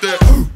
that.